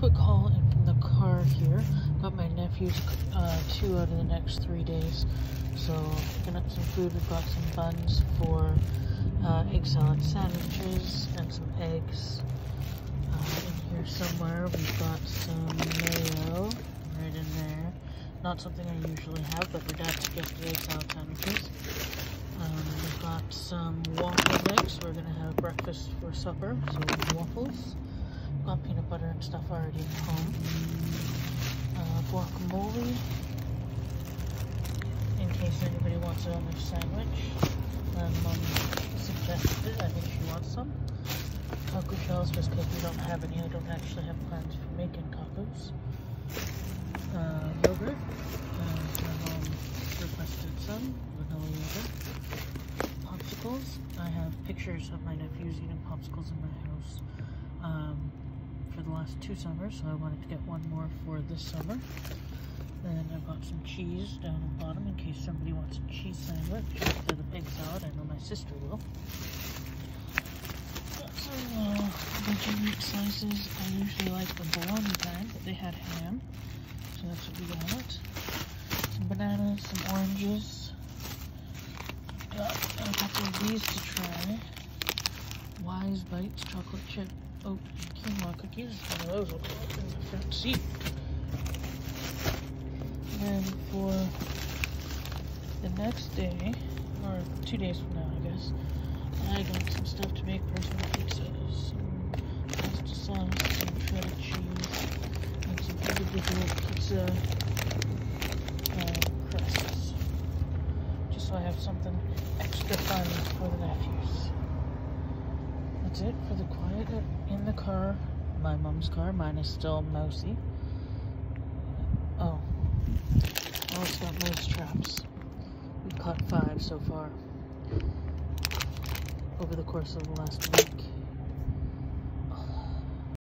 quick haul in from the car here. Got my nephews uh, two out of the next three days. So picking up some food. We've got some buns for uh, egg salad sandwiches and some eggs. Uh, in here somewhere we've got some mayo right in there. Not something I usually have, but for dad's gift egg salad sandwiches. Um, we've got some waffle mix. We're gonna have breakfast for supper, so waffles. Got peanut butter and stuff already at home. Uh, guacamole, in case anybody wants their sandwich. Um, Mom suggested it. I think she wants some. Taco shells, just because we don't have any. I don't actually have plans for making tacos. Uh, yogurt. Uh, my mom requested some vanilla yogurt. Popsicles. I have pictures of my nephews eating popsicles in my house. Um, last two summers, so I wanted to get one more for this summer. Then I've got some cheese down the bottom in case somebody wants a cheese sandwich for the egg salad. I know my sister will. Got some uh, veggie meat slices. I usually like the bologna kind, but they had ham, so that's what we got. Some bananas, some oranges. Got a couple of these to try. Wise Bites chocolate chip oat quinoa cookies. One of those up in the front seat. And for the next day, or two days from now, I guess, I got some stuff to make personal pizzas. Some pasta sauce, some shredded cheese, and some individual pizza uh, crusts. Just so I have something extra fun for the nephews. That's it for the quiet car. My mom's car. Mine is still mousy. Oh. Oh, it's got mouse traps. We've caught five so far over the course of the last week.